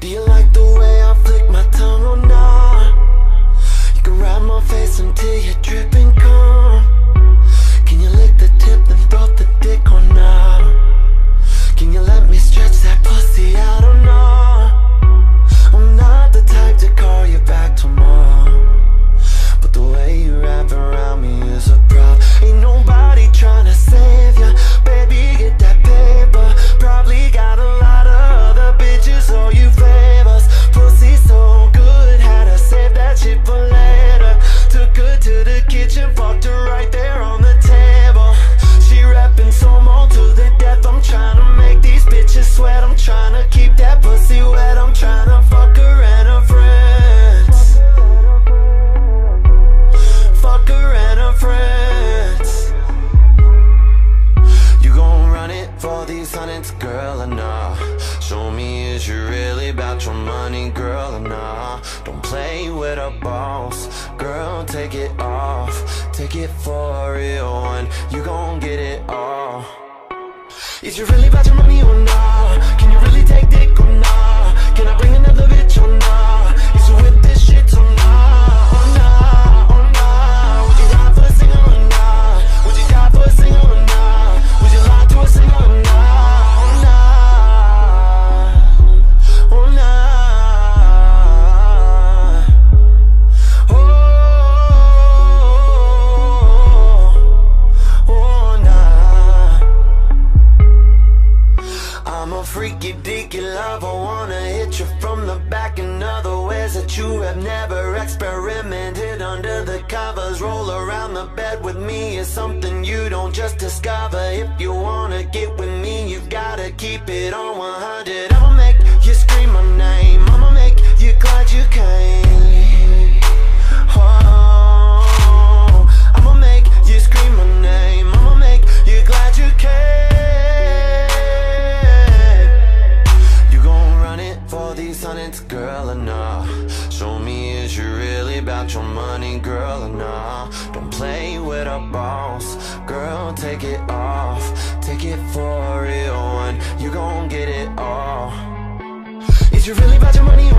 Do you like the way hundreds, girl, or nah Show me is you really about your money, girl, or nah Don't play with a boss Girl, take it off. Take it for a real one You gon' get it all. Is you really about your money or nah? Freaky deaky lover, wanna hit you from the back in other ways that you have never experimented under the covers. Roll around the bed with me is something you don't just discover. If you wanna get with me, you've gotta keep it on 100. For these hundreds, girl, or nah? Show me is you really about your money, girl, or nah? Don't play with a boss, girl, take it off. Take it for a real one, you gon' get it all. Is you really about your money